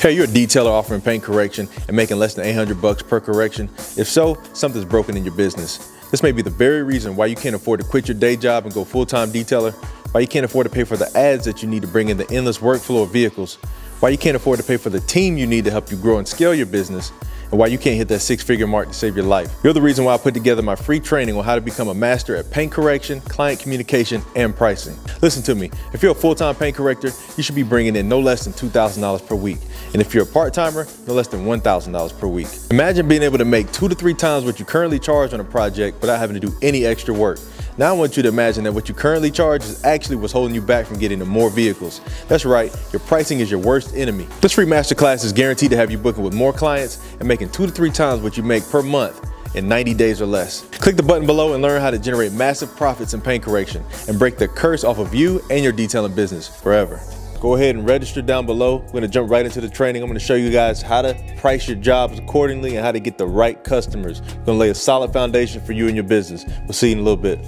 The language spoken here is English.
Hey, you're a detailer offering paint correction and making less than 800 bucks per correction? If so, something's broken in your business. This may be the very reason why you can't afford to quit your day job and go full-time detailer, why you can't afford to pay for the ads that you need to bring in the endless workflow of vehicles, why you can't afford to pay for the team you need to help you grow and scale your business, and why you can't hit that six figure mark to save your life. You're the reason why I put together my free training on how to become a master at paint correction, client communication, and pricing. Listen to me, if you're a full-time paint corrector, you should be bringing in no less than $2,000 per week. And if you're a part-timer, no less than $1,000 per week. Imagine being able to make two to three times what you currently charge on a project without having to do any extra work. Now I want you to imagine that what you currently charge is actually what's holding you back from getting to more vehicles. That's right, your pricing is your worst enemy. This free masterclass is guaranteed to have you booking with more clients and making two to three times what you make per month in 90 days or less. Click the button below and learn how to generate massive profits in paint correction and break the curse off of you and your detailing business forever go ahead and register down below. We're gonna jump right into the training. I'm gonna show you guys how to price your jobs accordingly and how to get the right customers. We're gonna lay a solid foundation for you and your business. We'll see you in a little bit.